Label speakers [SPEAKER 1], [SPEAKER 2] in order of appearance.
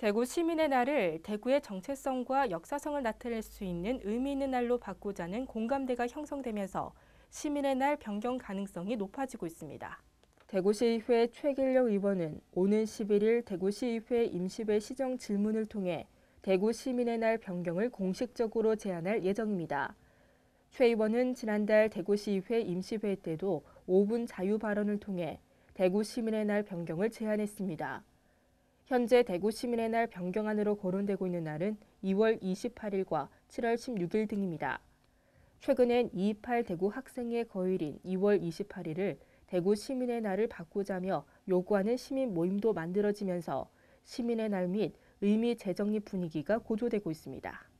[SPEAKER 1] 대구 시민의 날을 대구의 정체성과 역사성을 나타낼 수 있는 의미 있는 날로 바꾸자는 공감대가 형성되면서 시민의 날 변경 가능성이 높아지고 있습니다. 대구시의회 최길영 의원은 오는 11일 대구시의회 임시회 시정 질문을 통해 대구 시민의 날 변경을 공식적으로 제안할 예정입니다. 최 의원은 지난달 대구시의회 임시회 때도 5분 자유 발언을 통해 대구 시민의 날 변경을 제안했습니다. 현재 대구 시민의 날 변경안으로 거론되고 있는 날은 2월 28일과 7월 16일 등입니다. 최근엔 228 대구 학생의 거일인 2월 28일을 대구 시민의 날을 바꾸자며 요구하는 시민 모임도 만들어지면서 시민의 날 및 의미 재정립 분위기가 고조되고 있습니다.